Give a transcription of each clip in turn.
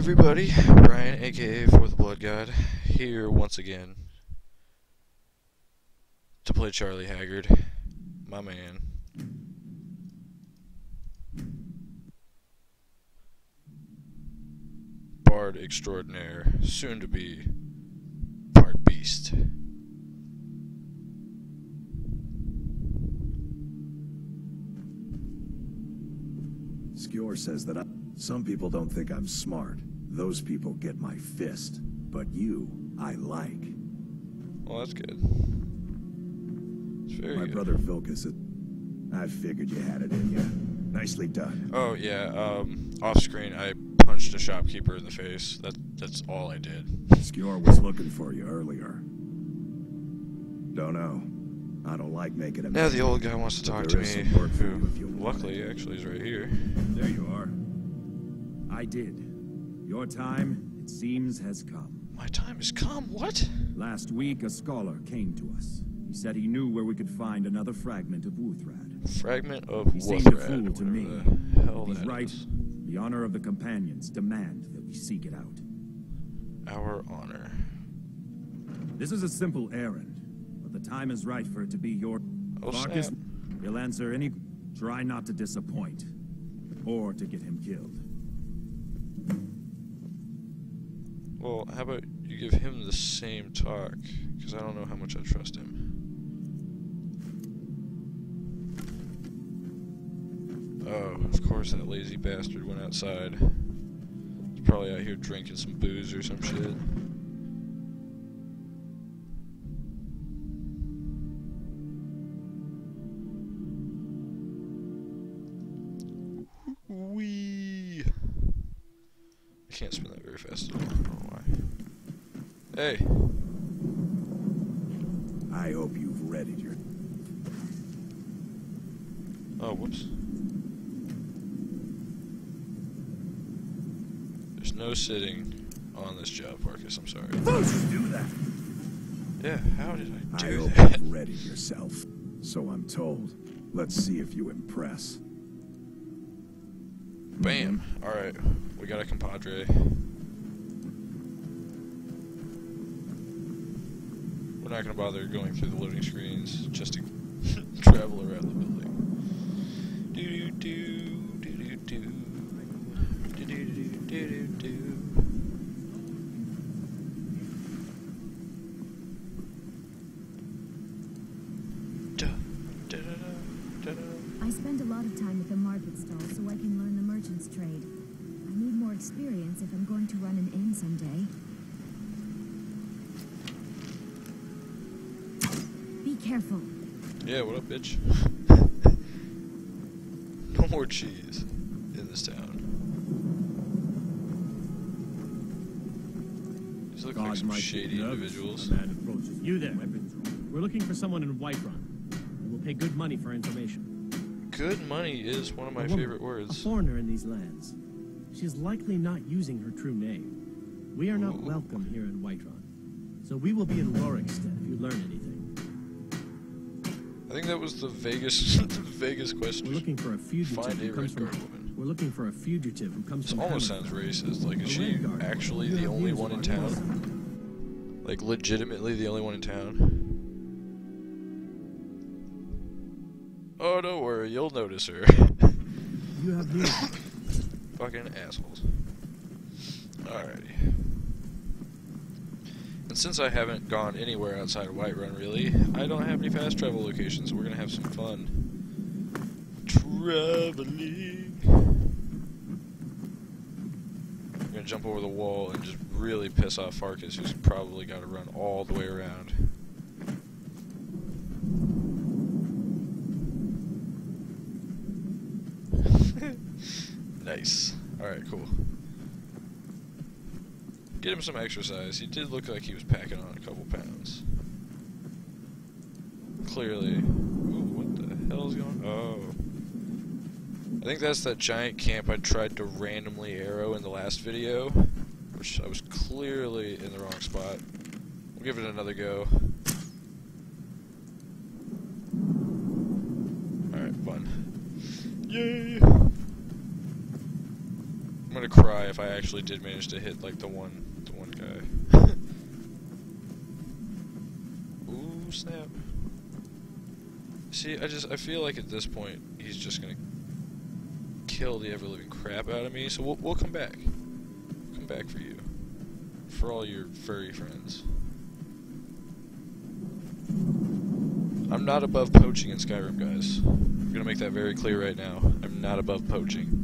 everybody, Ryan, aka For the Blood God, here once again to play Charlie Haggard, my man. Bard extraordinaire, soon to be part beast. Skjor says that I, some people don't think I'm smart. Those people get my fist. But you, I like. Well, that's good. It's very my good. brother Vilkas. I figured you had it in you. Nicely done. Oh yeah, um, off screen I punched a shopkeeper in the face. That that's all I did. Skjor was looking for you earlier. Don't know. I don't like making him... Now the old guy wants to talk to me. is some work for Who, you if you want luckily, actually, is right here. There you are. I did. Your time, it seems, has come. My time has come. What? Last week, a scholar came to us. He said he knew where we could find another fragment of Wuuthrad. Fragment of He seemed a fool to me. the hell he's right, is. the honor of the companions demand that we seek it out. Our honor. This is a simple errand, but the time is right for it to be your... Oh, Marcus, snap. he'll answer any... Try not to disappoint, or to get him killed. Well, how about you give him the same talk? Because I don't know how much I trust him. Oh, of course that lazy bastard went outside. He's probably out here drinking some booze or some shit. Told. Let's see if you impress. Bam. Alright, we got a compadre. We're not gonna bother going through the loading screens just to travel around the building. Yeah, what up, bitch? no more cheese in this town. These look like God some might shady individuals. when A man approaches You there. We're looking for someone in Whiterun. We'll pay good money for information. Good money is one of my A woman, favorite A words. foreigner in these lands. She is likely not using her true name. We are not Ooh. welcome here in Whiterun. So we will be in Rorikstead if you learn anything. I think that was the Vegas, the Vegas question. We're looking for a fugitive Find a who comes red from. guard woman. We're looking for a fugitive who comes This from. almost sounds racist. Like, is she actually the only one in town? Like, legitimately the only one in town? Oh, don't worry, you'll notice her. You have news. Fucking assholes. Alrighty. Since I haven't gone anywhere outside of Whiterun, really, I don't have any fast travel locations, so we're gonna have some fun. Traveling. I'm gonna jump over the wall and just really piss off Farkas, who's probably gotta run all the way around. nice. Alright, cool. Get him some exercise. He did look like he was packing on a couple pounds. Clearly. Ooh, what the hell is going Oh. I think that's that giant camp I tried to randomly arrow in the last video. Which I was clearly in the wrong spot. We'll give it another go. Alright, fun. Yay! I'm gonna cry if I actually did manage to hit like the one, the one guy. Snap. See, I just, I feel like at this point, he's just gonna kill the ever-living crap out of me, so we'll, we'll come back. come back for you. For all your furry friends. I'm not above poaching in Skyrim, guys. I'm gonna make that very clear right now. I'm not above poaching.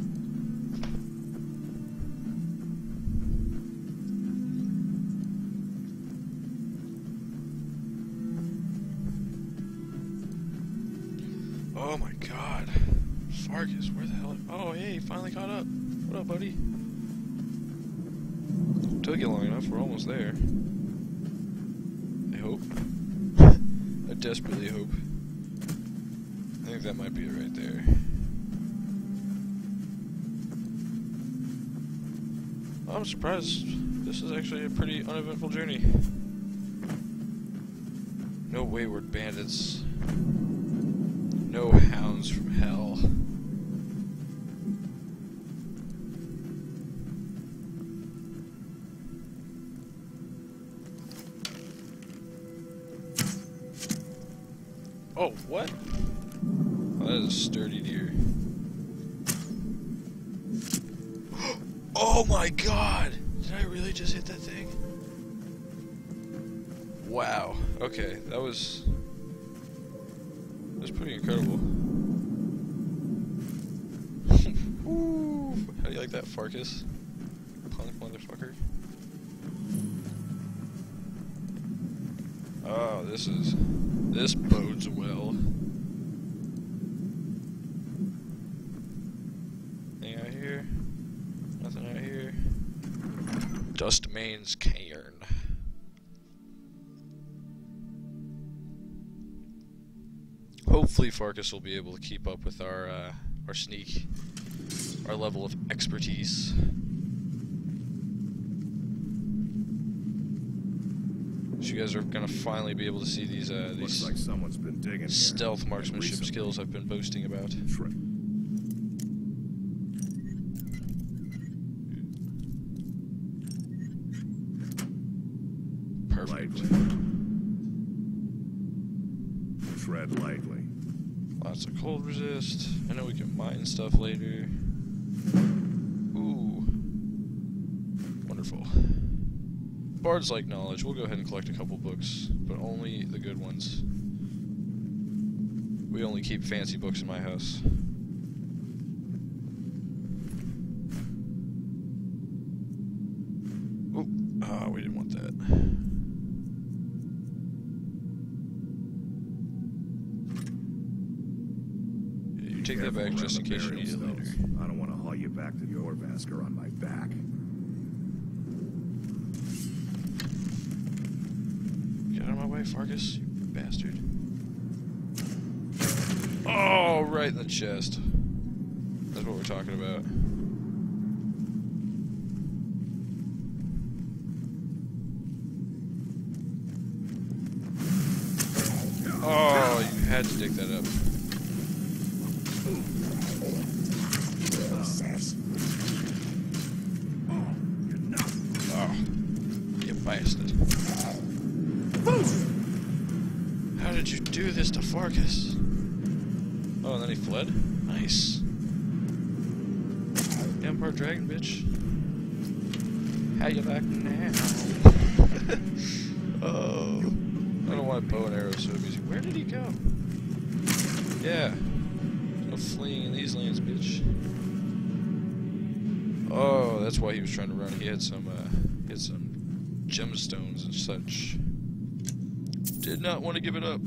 This is actually a pretty uneventful journey. No wayward bandits. No hounds from hell. Oh, what? Oh, that is a sturdy deer. Oh my god! Did I really just hit that thing? Wow. Okay, that was... That was pretty incredible. How do you like that, Farkas? Punk motherfucker. Oh, this is... This bodes well. Anything out here? Nothing out here. Dustman's cairn. Hopefully Farkas will be able to keep up with our uh, our sneak, our level of expertise. So you guys are gonna finally be able to see these uh, these like someone's been digging stealth marksmanship skills I've been boasting about Perfect. Lightly. Tread lightly. Lots of cold resist. I know we can mine stuff later. Ooh. Wonderful. Bards like knowledge. We'll go ahead and collect a couple books, but only the good ones. We only keep fancy books in my house. Take that back just in case you need it later. I don't want to haul you back to Jorrvaskr on my back. Get out of my way, Fargus, you bastard. Oh, right in the chest. That's what we're talking about. That's why he was trying to run. He had some, uh, he had some gemstones and such. Did not want to give it up.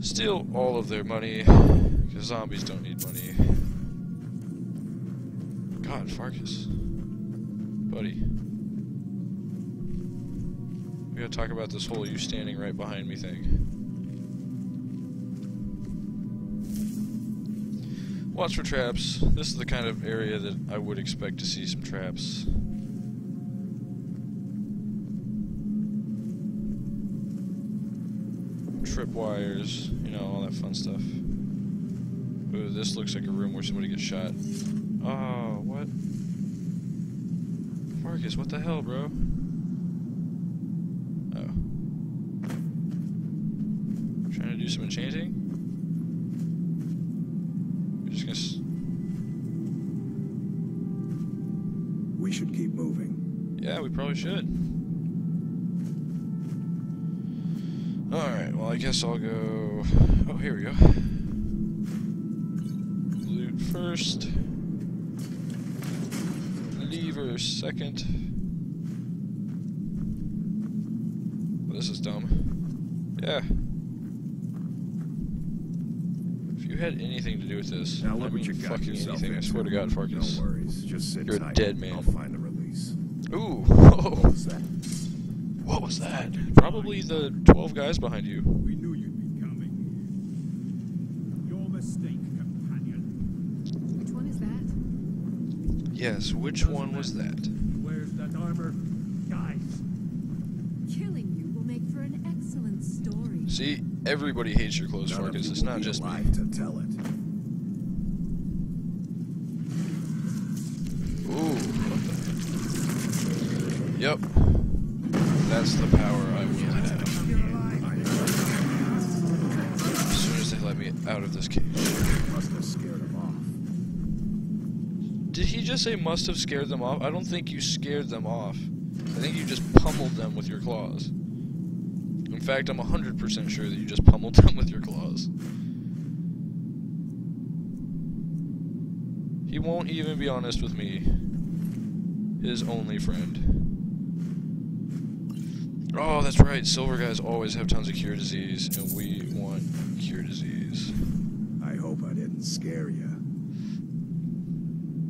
Steal all of their money, because zombies don't need money. God, Farkas. Buddy. We gotta talk about this whole you standing right behind me thing. Watch for traps. This is the kind of area that I would expect to see some traps. tripwires, you know, all that fun stuff. Ooh, this looks like a room where somebody gets shot. Oh, what? Marcus, what the hell, bro? Oh. Trying to do some enchanting? You're just gonna. S We should keep moving. yeah, we probably should. Alright, well, I guess I'll go. Oh, here we go. Loot first. Lever second. This is dumb. Yeah. If you had anything to do with this, Now I look what mean you got fucking yourself anything, I swear to God, Farkas. No worries. Just sit You're a dead man. I'll find the release. Ooh, What was that? What was that? Probably the 12 guys behind you. We knew you'd be coming. Your mistake, companion. Which one is that? Yes, which one was that? Where's that armor? Guys, Killing you will make for an excellent story. See, everybody hates your clothes, None of Farkas. It's not just me. to tell it. Yep. That's the power I will have. As soon as they let me out of this cage. Must have scared him off. Did he just say must have scared them off? I don't think you scared them off. I think you just pummeled them with your claws. In fact, I'm 100% sure that you just pummeled them with your claws. He won't even be honest with me. His only friend. Oh, that's right. Silver guys always have tons of cure disease, and we want cure disease. I hope I didn't scare you.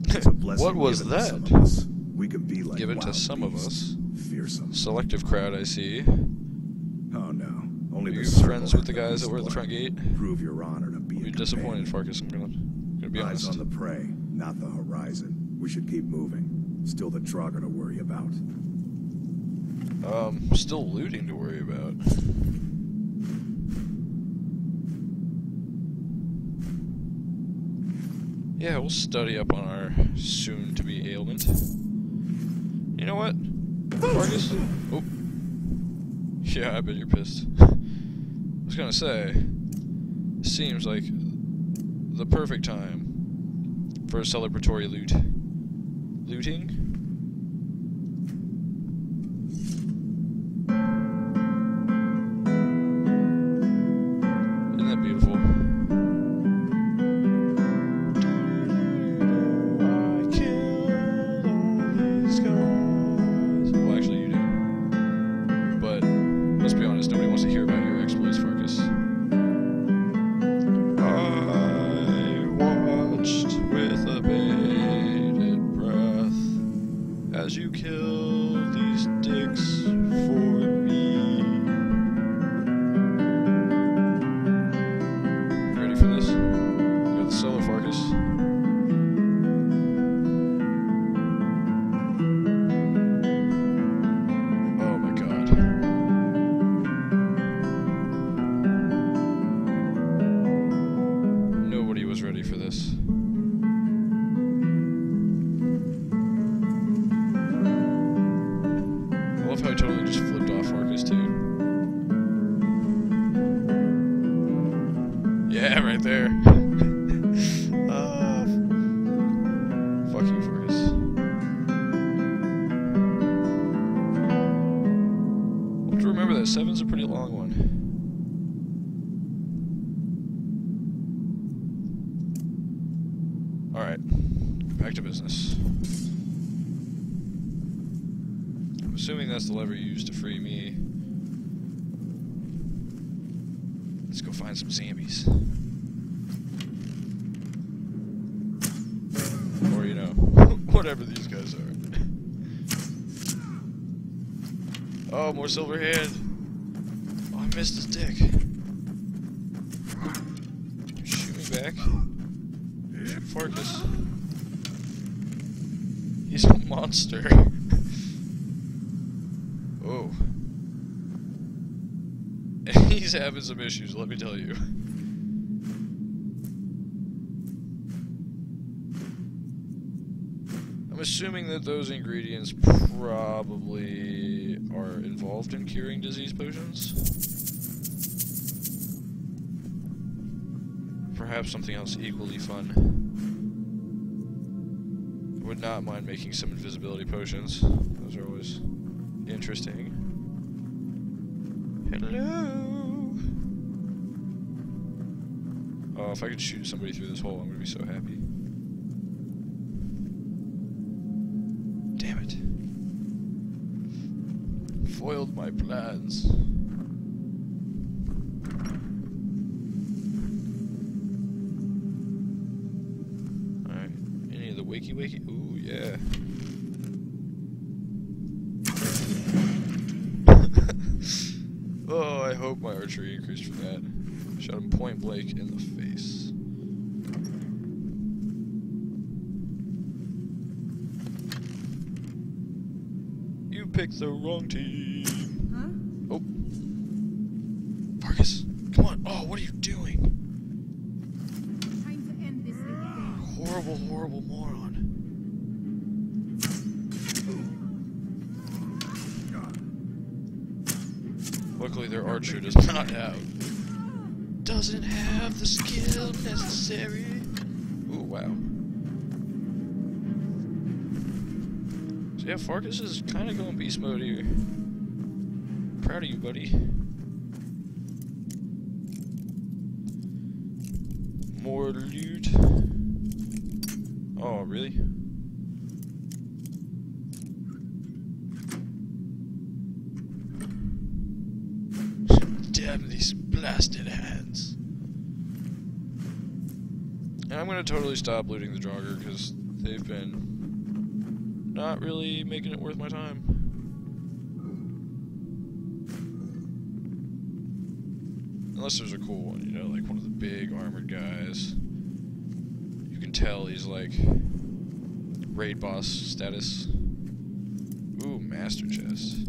It's a blessing what was that? We can be like Given to some of us. Fearsome. Selective crowd, I see. Oh no. Only Are you friends with the guys that were at the front gate? Prove your honor to be be disappointed. Farkas. I'm gonna, gonna be Eyes honest. on the prey, not the horizon. We should keep moving. Still the Draugr to worry about. Um, still looting to worry about. Yeah, we'll study up on our soon-to-be ailment. You know what, Farkas? Oh, yeah, I bet you're pissed. I was gonna say, seems like the perfect time for a celebratory loot. Looting? Oh, more silver hand. Oh, I missed his dick. Shoot me back. Shoot Farkas. He's a monster. oh. He's having some issues, let me tell you. Assuming that those ingredients probably are involved in curing disease potions. Perhaps something else equally fun. Would not mind making some invisibility potions. Those are always interesting. Hello. Oh, if I could shoot somebody through this hole, I'm gonna be so happy. My plans. Alright. Any of the wakey wakey? Ooh, yeah. oh, I hope my archery increased from that. Shot him point blank in the face. You picked the wrong team. Huh? Oh. Vargas, come on. Oh, what are you doing? Time to end this little. Horrible, horrible moron. Luckily, their archer does not have. Doesn't have the skill necessary. Ooh, wow. Yeah, Farkas is kind of going beast mode here. Proud of you, buddy. More loot. Oh, really? Damn these blasted hands. And I'm gonna totally stop looting the Draugr because they've been not really making it worth my time. Unless there's a cool one, you know, like one of the big armored guys. You can tell he's like raid boss status. Ooh, master chest.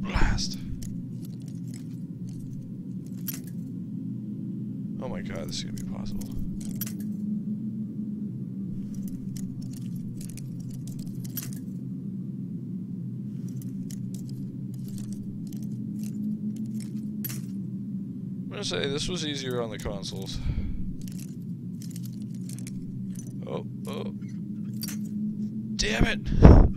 Blast. Oh my god, this is gonna be possible. I'm gonna say this was easier on the consoles. Oh, oh. Damn it!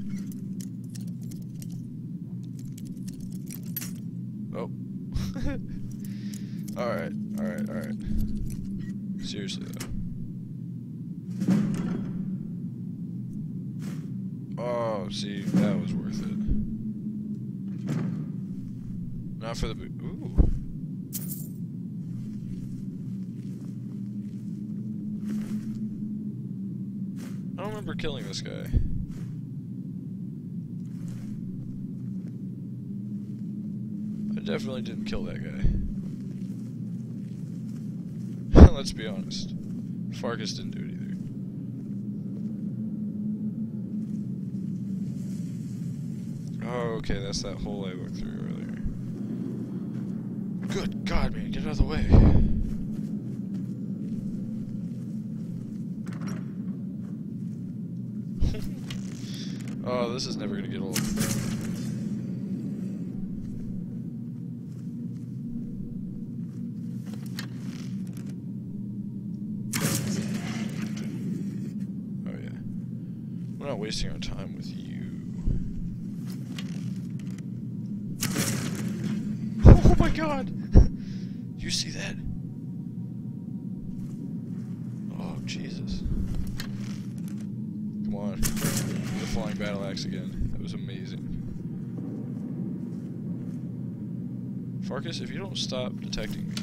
This guy. I definitely didn't kill that guy. Let's be honest. Farkas didn't do it either. Oh, okay, that's that hole I went through earlier. Good God, man, get out of the way. oh, this is never gonna get old. Farkas, if you don't stop detecting me,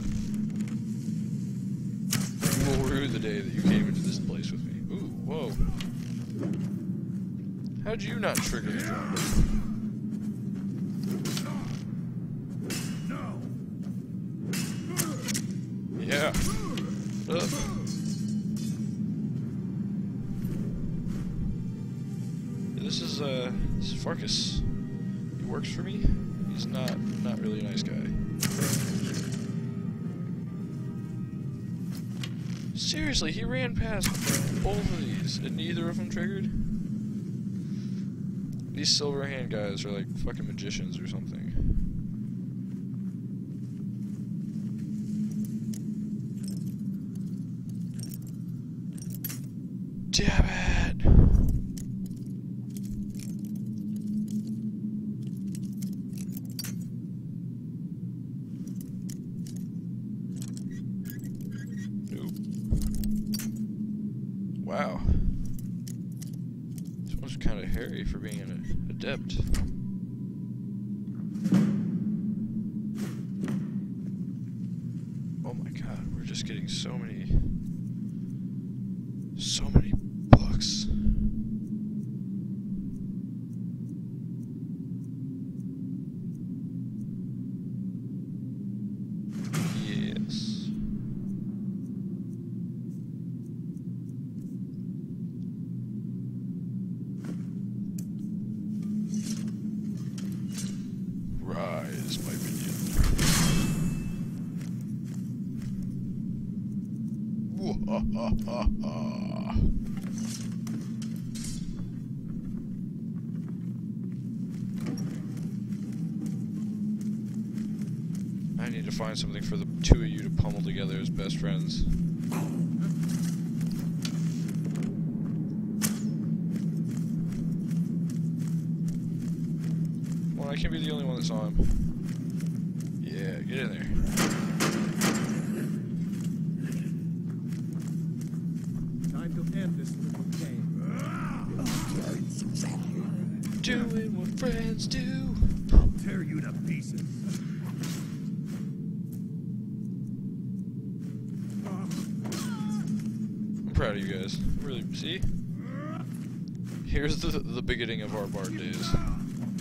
you will rue the day that you came into this place with me. Ooh, whoa. How'd you not trigger the drop? Yeah. Ugh. This is, uh, this is Farkas. He works for me. He's not not really a nice guy. Seriously, he ran past both of these, and neither of them triggered. These silver hand guys are like fucking magicians or something. Damn it! Nope. Wow. This one's kind of hairy for being an adept. Oh my god, we're just getting so many. So many books. Yes. Rise, my minion. I need to find something for the two of you to pummel together as best friends. Well, I can't be the only one that saw him. Yeah, get in there. Time to end this little game. Doing what do. I'll tear you to pieces. I'm proud of you guys. Really, see? Here's the the beginning of our bar days.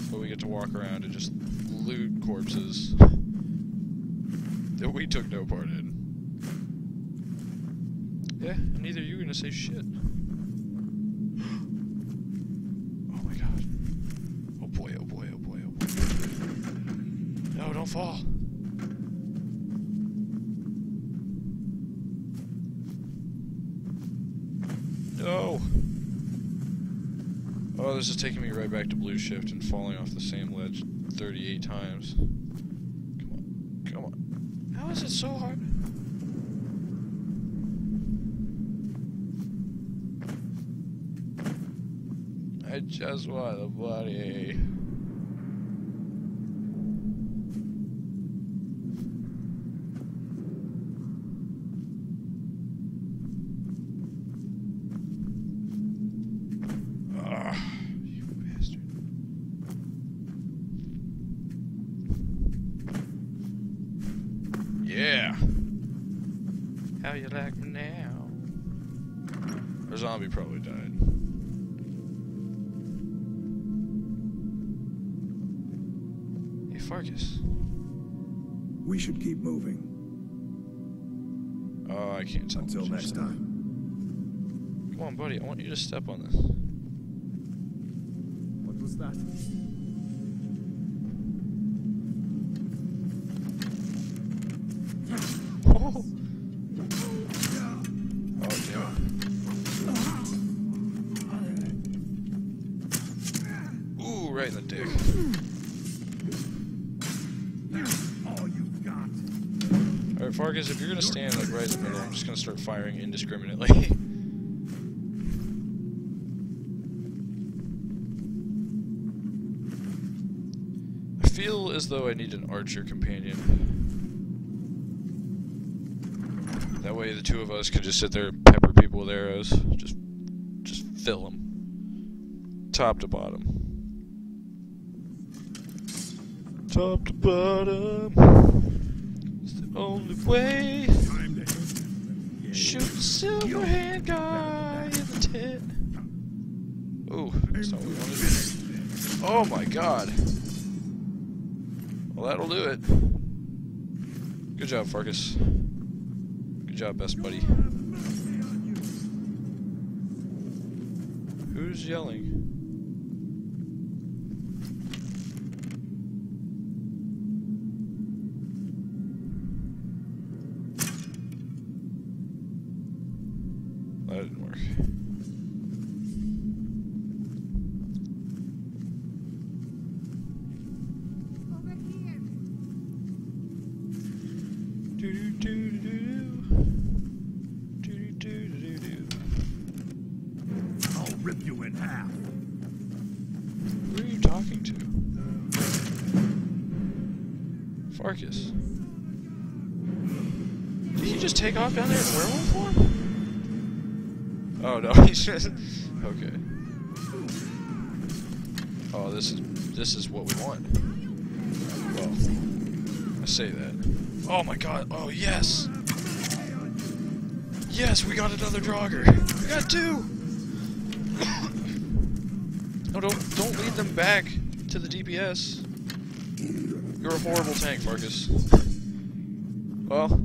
Where we get to walk around and just loot corpses that we took no part in. Yeah, and neither are you gonna say shit. Oh my god. Oh boy, oh boy, oh boy, oh boy. No, don't fall. No. Oh, this is taking me shift and falling off the same ledge 38 times. Come on. Come on. How is it so hard? I just want the bloody. On, buddy. I want you to step on this. What was that? Oh, oh damn. Ooh, right in the dick. All you got. Alright, Fargus, if you're gonna stand like right in the middle, I'm just gonna start firing indiscriminately. as though I need an archer companion. That way the two of us could just sit there and pepper people with arrows. Just just fill them. Top to bottom. Top to bottom. It's the only way. Shoot the silver hand guy in the tit. Ooh, that's not what we wanted. Oh my god. Well, that'll do it. Good job, Farkas. Good job, best buddy. Who's yelling? Off down there in werewolf form? Oh no, he's just okay. Oh, this is this is what we want. Well, I say that. Oh my god! Oh yes! Yes, we got another Draugr. We got two. No, don't don't lead them back to the DPS. You're a horrible tank, Marcus. Well,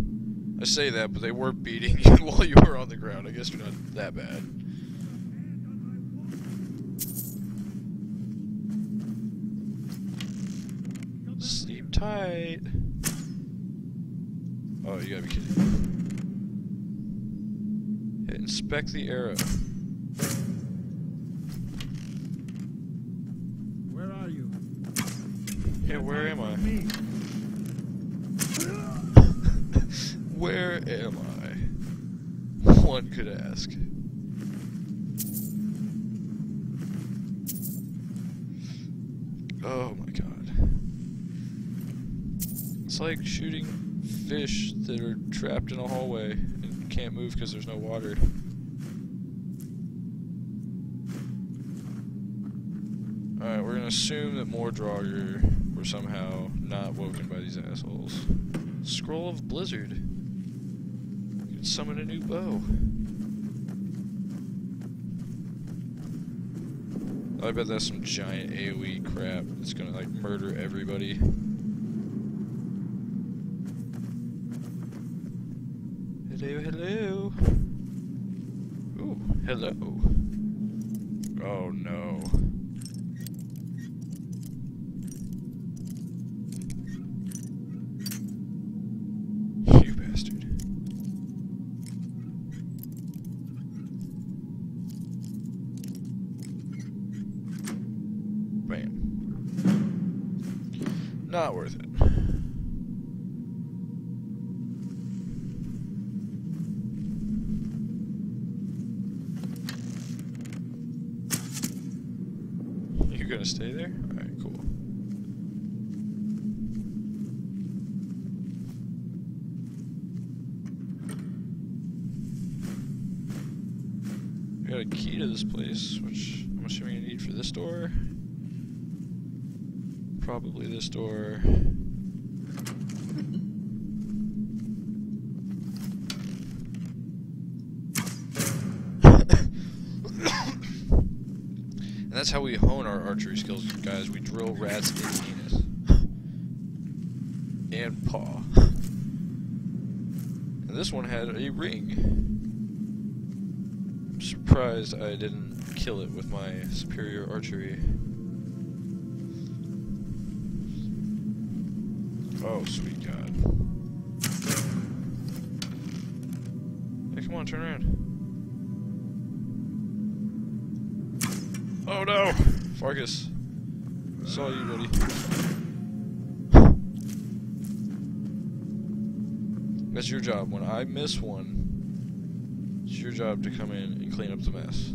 I say that, but they were beating you while you were on the ground. I guess you're not that bad. Sleep tight. Oh, you gotta be kidding. Hit inspect the arrow. Where are you? Yeah, where am I? Me. Where am I? One could ask. Oh my god. It's like shooting fish that are trapped in a hallway and can't move because there's no water. Alright, we're gonna assume that more Draugr were somehow not woken by these assholes. Scroll of Blizzard. Summon a new bow. I bet that's some giant AoE crap that's gonna like murder everybody. Not worth it. You're gonna stay there? Alright, cool. We got a key to this place, which I'm assuming I need for this door. Probably this door. And that's how we hone our archery skills, guys. We drill rats in penis. And paw. And this one had a ring. I'm surprised I didn't kill it with my superior archery. Sweet God. Hey, come on, turn around. Oh no! Fargus. Saw you, buddy. That's your job. When I miss one, it's your job to come in and clean up the mess.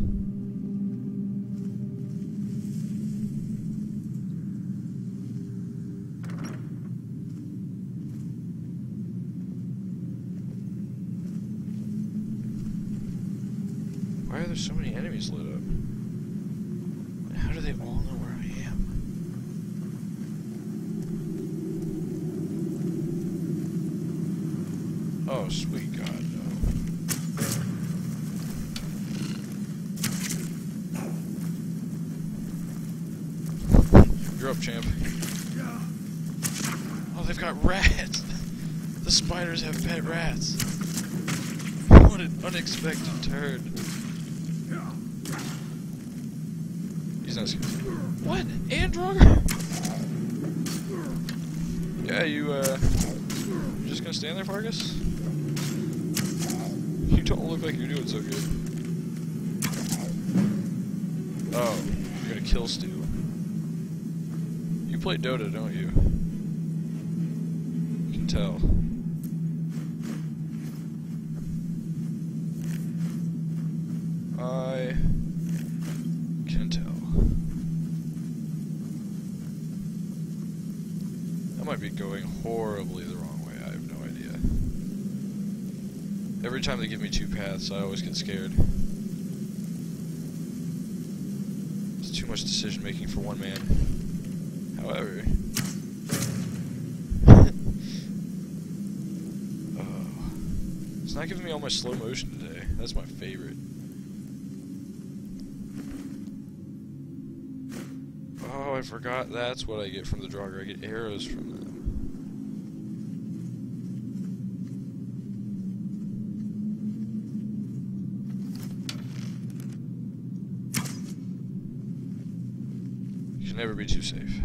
Why are there so many enemies lit up? How do they all know where I am? Oh, sweet God, no. You're up, champ. Oh, they've got rats! The spiders have pet rats. What an unexpected turn. He's not. What? Androger? Yeah, you, uh... You're just gonna stand there, Farkas? You don't look like you're doing so good. Oh, you're gonna kill Stu. You play Dota, don't you? You can tell. Paths, I always get scared. It's too much decision making for one man. However. oh. It's not giving me all my slow motion today. That's my favorite. Oh, I forgot that's what I get from the Draugr. I get arrows from them. You can never be too safe.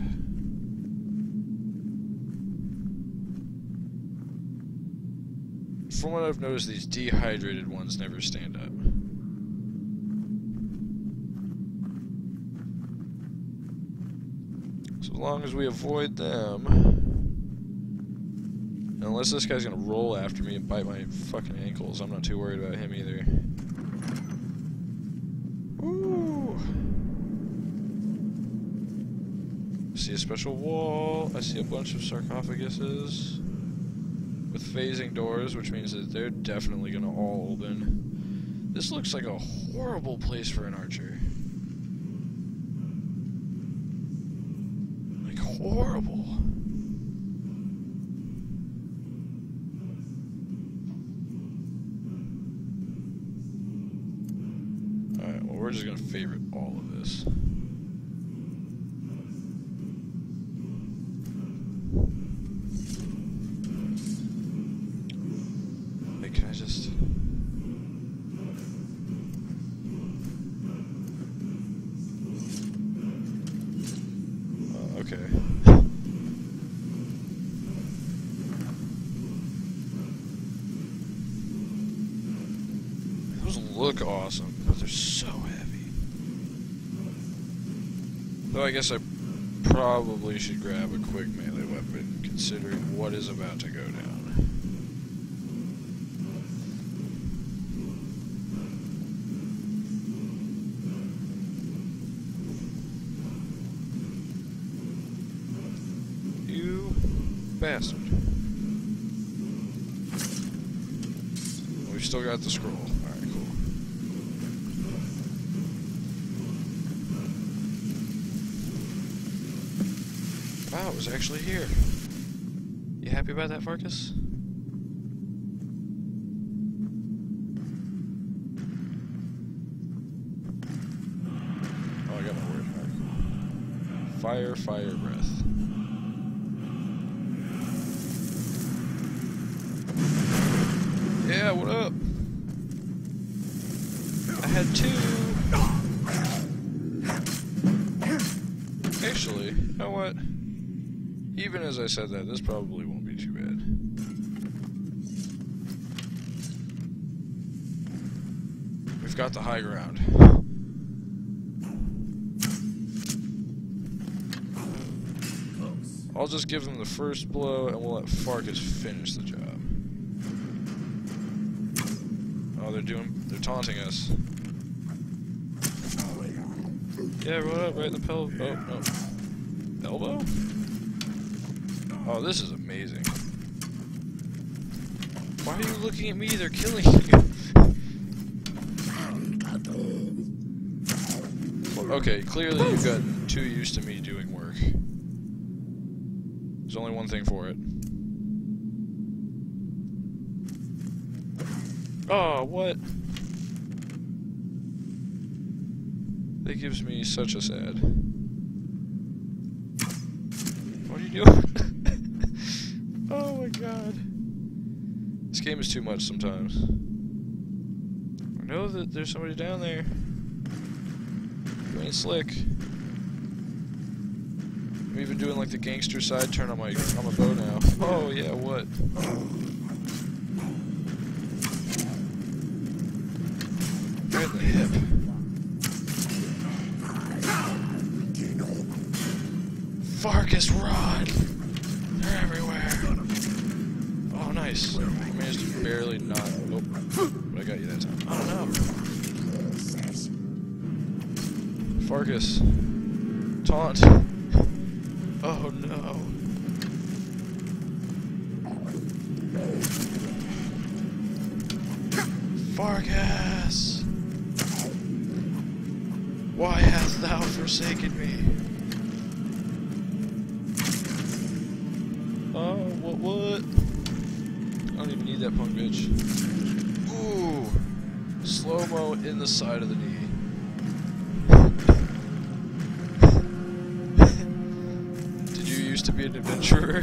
From what I've noticed, these dehydrated ones never stand up. So as long as we avoid them... Unless this guy's gonna roll after me and bite my fucking ankles, I'm not too worried about him either. Woo! I see a special wall. I see a bunch of sarcophaguses with phasing doors, which means that they're definitely gonna all open. This looks like a horrible place for an archer. Like horrible. Alright, well we're just gonna favorite all of this. Wait, can I just... Uh, okay. Those look awesome, but they're so heavy. Though I guess I probably should grab a quick melee weapon, considering what is about to go down. You bastard. We've still got the scroll. Alright, cool. Wow, it was actually here. You happy about that, Farkas? Oh, I got my word. Fire, fire, breath. Said that, this probably won't be too bad. We've got the high ground. I'll just give him the first blow and we'll let Farkas finish the job. Oh, they're doing, they're taunting us. Yeah, what up, right in the pel- oh, no. Elbow? Oh, this is amazing. Why are you looking at me? They're killing you. Okay, clearly you've gotten too used to me doing work. There's only one thing for it. Oh, what? That gives me such a sad. What are you doing? god. This game is too much sometimes. I know that there's somebody down there. You ain't slick. I'm even doing like the gangster side turn on my on my bow now. Oh yeah, what? Right the hip. Farkas, run! Nice. I managed to barely not. Oh, but I got you that time. Oh no. Farkas. Taunt. Oh no. Farkas! Why hast thou forsaken that punk bitch. Ooh! Slow-mo in the side of the knee. Did you used to be an adventurer?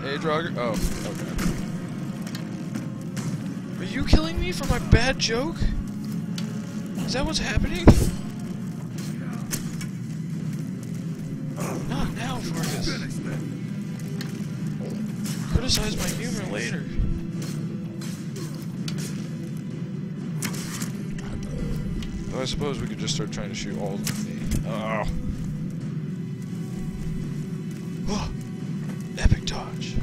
Hey, Draugr. Oh, okay. Are you killing me for my bad joke? Is that what's happening? Later. Well, I suppose we could just start trying to shoot all of them. Oh. oh. Epic dodge.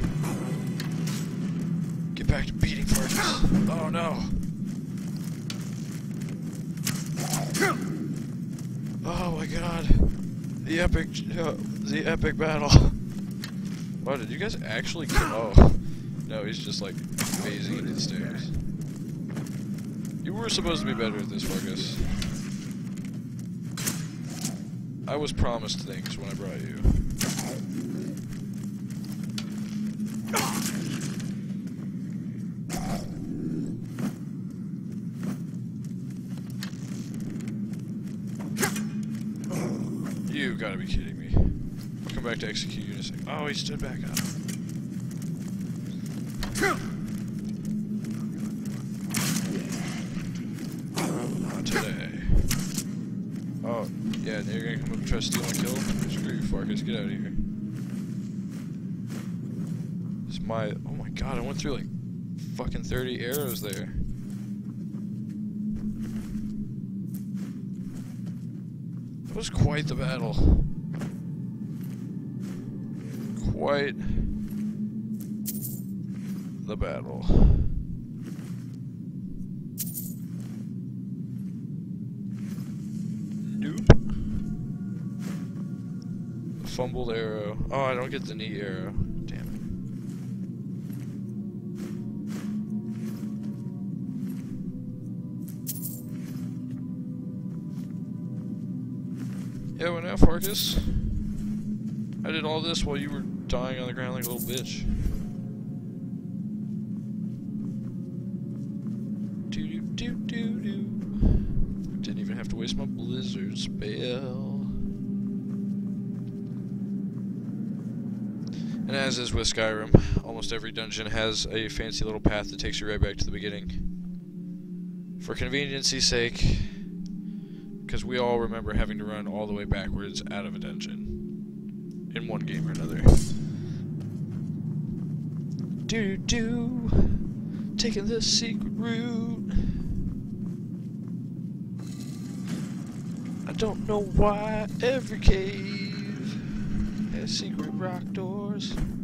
Get back to beating Farkas. Oh no. Oh my god. The epic, uh, the epic battle. Wow, did you guys actually kill? Oh, no, he's just like phasing into the stairs. You were supposed to be better at this, Farkas. I was promised things when I brought you. You gotta be kidding me. I'll come back to execute Unisec. Oh, he stood back up. Not today. Oh, yeah, now you're gonna come up and try to steal my kill? Farkas, get out of here. It's my. Oh my god, I went through like fucking 30 arrows there. That was quite the battle. Quite the battle. Fumbled arrow. Oh, I don't get the knee arrow. Damn it. Yeah, well now, Farkas. I did all this while you were dying on the ground like a little bitch. As is with Skyrim, almost every dungeon has a fancy little path that takes you right back to the beginning. For convenience's sake, because we all remember having to run all the way backwards out of a dungeon in one game or another. Do do, taking the secret route. I don't know why every cave has secret rock doors. And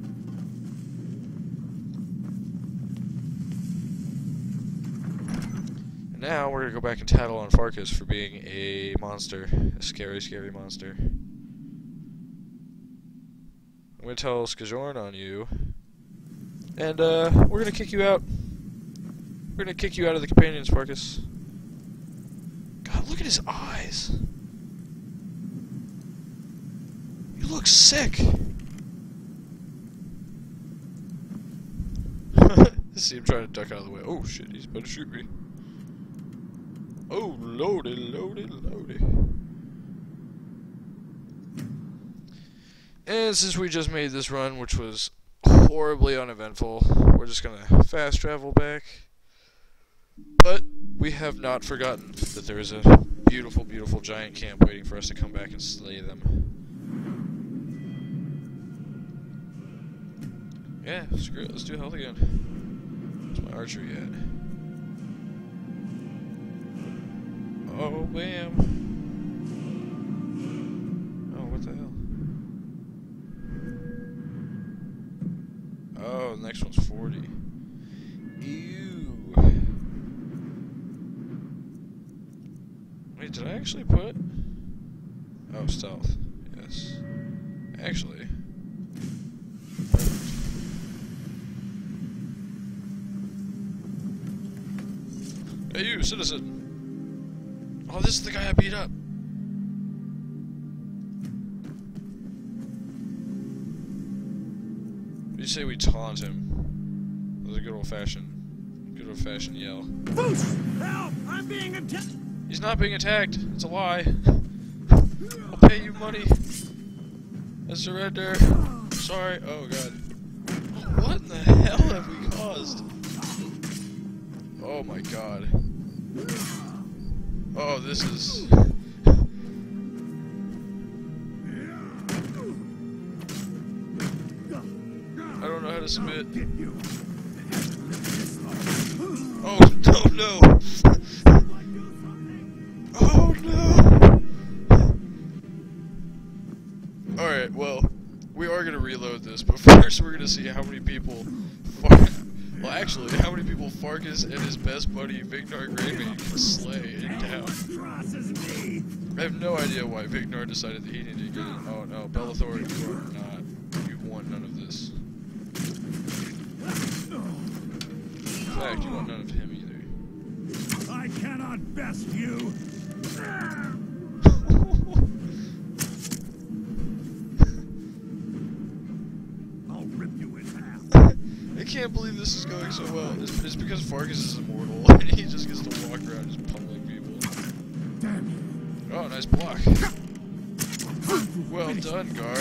now we're gonna go back and tattle on Farkas for being a monster, a scary, scary monster. I'm gonna tell Skajorn on you, and uh, we're gonna kick you out. We're gonna kick you out of the companions, Farkas. God, look at his eyes. You look sick. See him trying to duck out of the way. Oh shit, he's about to shoot me. Loaded, lordy, lordy. And since we just made this run, which was horribly uneventful, we're just gonna fast travel back. But we have not forgotten that there is a beautiful, beautiful giant camp waiting for us to come back and slay them. Yeah, screw it. Let's do health again. Where's my archer yet? Oh, bam. Oh what the hell? Oh, the next one's 40. Ew. Wait, did I actually put? Oh, stealth. Yes. Actually. Hey, you, citizen. Oh, this is the guy I beat up. You say we taunt him? That was a good old fashioned, good old fashioned yell. Boosh! Help! I'm being attacked! He's not being attacked. It's a lie. I'll pay you money. I surrender. Sorry. Oh god. What in the hell have we caused? Oh my god. Oh, this is. I don't know how to submit. Oh, no, no. Oh, no. Alright, well, we are to reload this, but first we're to see how many people. Actually, how many people Farkas and his best buddy Vignar Greymane can slay in town. I have no idea why Vignar decided that he needed to get it. Oh no, Belethor, you are not. You want none of this. In fact, you want none of him either. I cannot best you! Can't believe this is going so well. It's, it's because Farkas is immortal and he just gets to walk around just pummeling people. Oh, nice block. Well done, guard.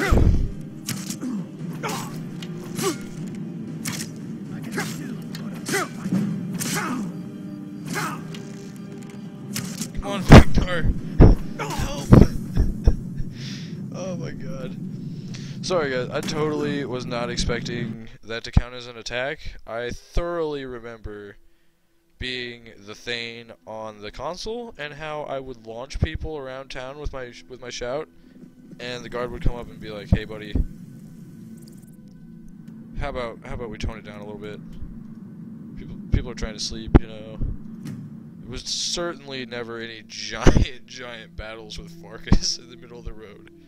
Come on, Victor. Help. oh my god. Sorry guys, I totally was not expecting mm-hmm. that to count as an attack. I thoroughly remember being the Thane on the console and how I would launch people around town with my with my shout and the guard would come up and be like, "Hey buddy, how about how about we tone it down a little bit? People people are trying to sleep, you know." It was certainly never any giant giant battles with Farkas in the middle of the road.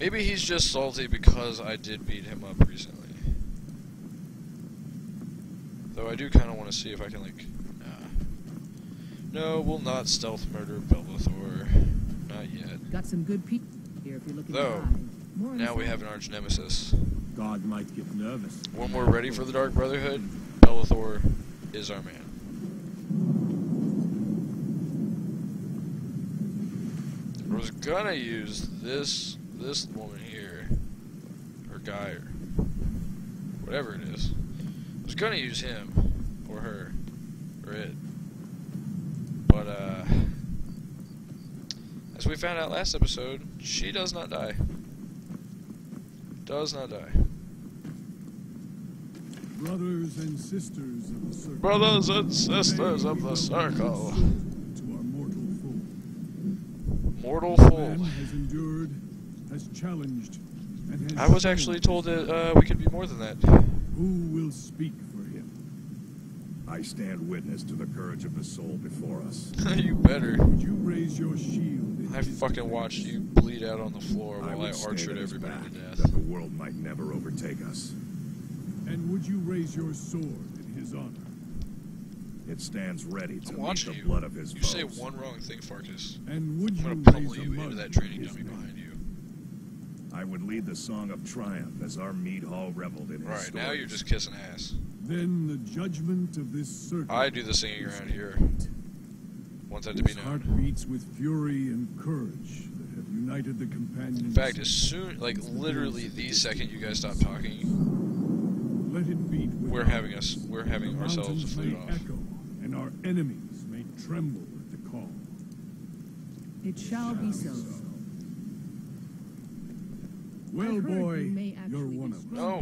Maybe he's just salty because I did beat him up recently. Though I do kind of want to see if I can, like. Nah. No, we'll not stealth murder Belethor. Not yet. Got some good people here if you're looking Though. More now we have an arch nemesis. God might get nervous. When we're ready for the Dark Brotherhood, Belethor is our man. I was gonna use this this woman here, or guy, or whatever it is. Was gonna use him, or her, or it. But, uh, as we found out last episode, she does not die. Does not die. Brothers and sisters of the circle. Brothers and sisters of the circle. To our mortal foe. Mortal fool. has endured, has challenged, has I was actually told that uh, we could be more than that. Who will speak for him? I stand witness to the courage of the soul before us. you better. Would you raise your shield? I fucking watched you bleed out on the floor while I, stand archered everybody to That the world might never overtake us. And would you raise your sword in his honor? It stands ready to watching the you. blood of his You say one wrong thing, Farkas. And would I'm you gonna raise pummel a you into that training dummy behind you. I would lead the song of triumph as our mead hall reveled in his Right, now you're just kissing ass. Then the judgment of this circle. I do the singing around here. Want that to be known. heart beats with fury and courage that have united the companions. In fact, as soon, like literally the second you guys stop talking, let it beat we're having us, we're The having ourselves a mountains off. echo, and our enemies may tremble at the call. It shall be so. Well, boy, you may you're one of us. No,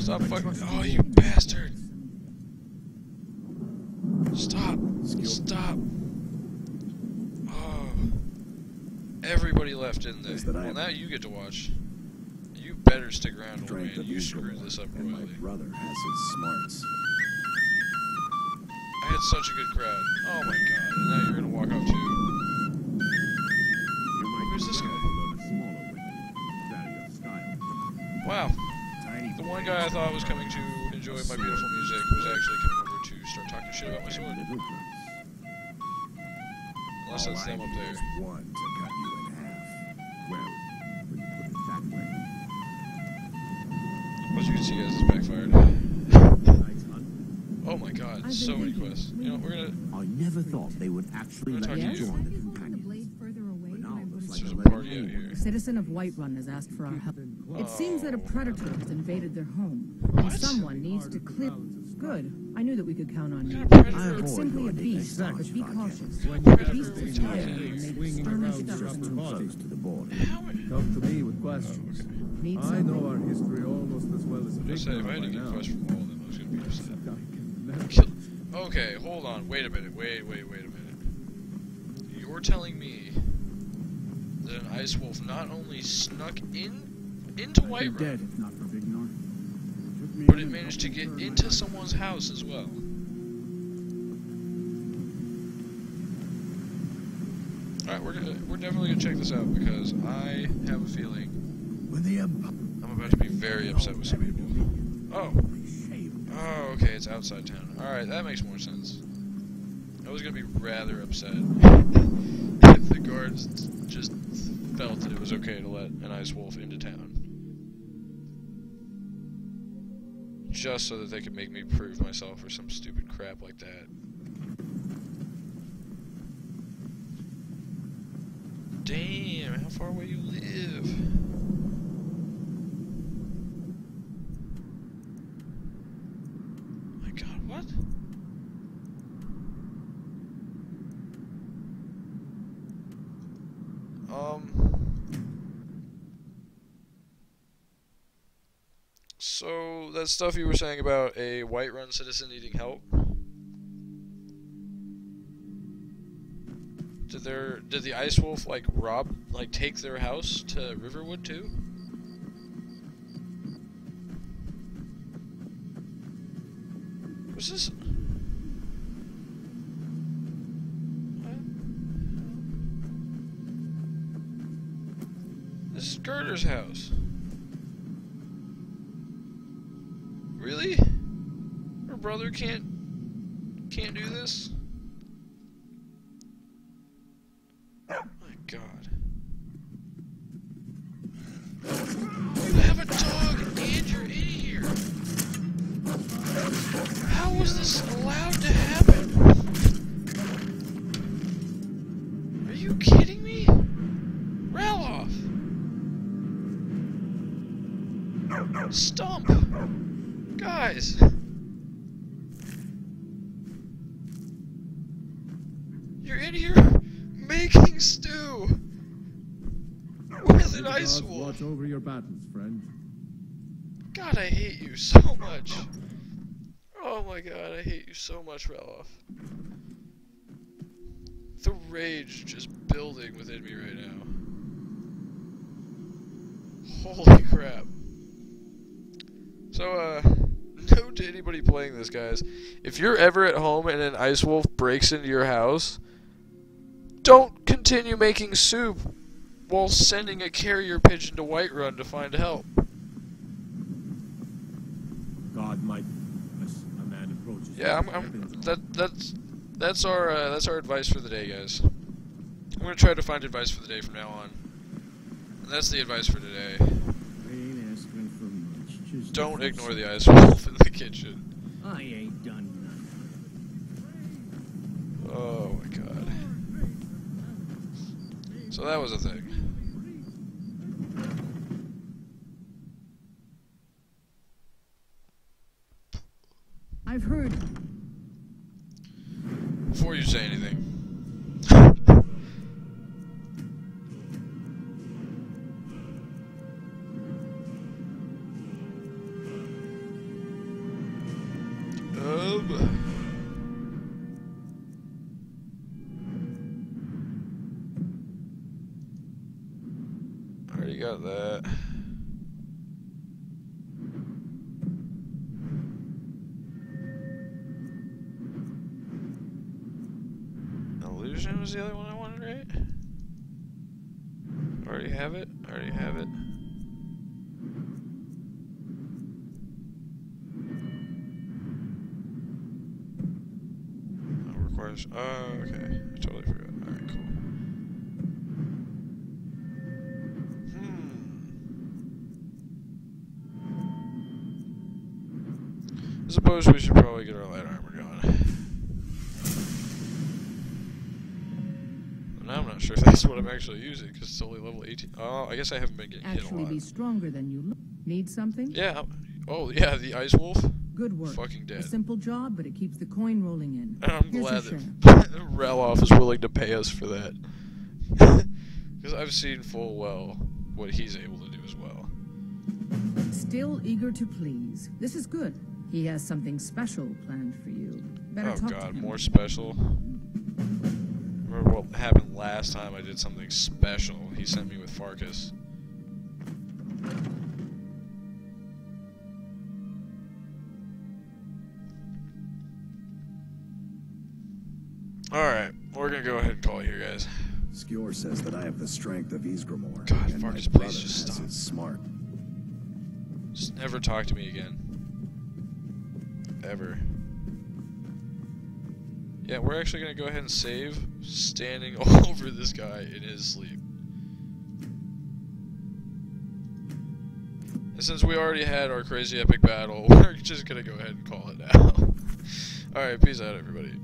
stop fucking! Oh, you bastard! Stop! Stop! Oh. Everybody left in there. Is that I Well, now you get to watch. You better stick around, old Drank the man. You booze screwed this up and my royally. brother has his smarts. I had such a good crowd. Oh my god. And now you're gonna walk off too. You might Who's this guy? Wow. The one guy I thought was coming to enjoy my beautiful music was actually coming over to start talking shit about my sword. little guns. Unless that's them up need there. is one to cut you in half. Well, when you put it that way. As you can see, guys, it's backfired. Oh my god, so been many quests. You know, we're gonna. I never thought they would actually let gonna you talk to you. join Have the you found a companions. blade further away But than now I it would looks have like a a red party out herring. here. A citizen of Whiterun has asked for our help. It seems that a predator has invaded their home, What? and someone needs to clear. Good. I knew that we could count on you. kind of predator? I It's avoid simply a beast, next but be cautious. pocket. The beast is Talking tired to you. and made Swinging stony around your upper body. Close to the border. How many? Come to me with questions. Need I know our history almost as well as I Big say, if I had to by get now. quests from all of them, I was gonna be upset. I can never- Kill. Okay, hold on. Wait a minute. Wait, wait, wait a minute. You're telling me that an ice wolf not only snuck in into I'd dead if not for Vignar. But it managed to get into someone's house as well. Alright, we're gonna we're definitely gonna check this out because I have a feeling When the I'm about to be very upset with some people. Oh, oh. oh, okay, it's outside town. Alright, that makes more sense. I was gonna be rather upset if the guards just felt that it was okay to let an ice wolf into town. Just so that they could make me prove myself or some stupid crap like that. Damn, how far away you live? My god, what? Um. So that stuff you were saying about a Whiterun citizen needing help. Did their did the Ice Wolf like rob like take their house to Riverwood too? Was this? This is Gerdur's house. Really? Her brother can't can't do this? Watch over your battles, friend. God, I hate you so much. Oh my god, I hate you so much, Ralof. The rage just building within me right now. Holy crap. So, uh, note to anybody playing this, guys. If you're ever at home and an ice wolf breaks into your house, don't continue making soup while sending a carrier pigeon to Whiterun to find help. God might. As a man approaches. Yeah, I'm, I'm that that's that's our uh, that's our advice for the day, guys. I'm gonna try to find advice for the day from now on. And that's the advice for today. For Don't ignore the ice wolf in the kitchen. I ain't done nothing. Oh my god. So that was a thing. I've Oh. Oh, okay. I totally forgot. Alright, cool. Hmm. I suppose we should probably get our light armor going. Now I'm not sure if that's what I'm actually using because it's only level 18. Oh, I guess I haven't been getting hit a Actually lot. be stronger than you. Need something? Yeah. Oh, yeah, the Ice Wolf. Good work. Fucking A simple job, but it keeps the coin rolling in. And I'm Here's glad that share. Ralof is willing to pay us for that. Because I've seen full well what he's able to do as well. Still eager to please. This is good. He has something special planned for you. Better oh talk to god, more special. Remember what happened last time I did something special? He sent me with Farkas. Says that I have the strength of Ysgramor. God, and my Farkas, please brother just has stop. his smart. Just never talk to me again. Ever. Yeah, we're actually gonna go ahead and save standing over this guy in his sleep. And since we already had our crazy epic battle, we're just gonna go ahead and call it now. Alright, peace out everybody.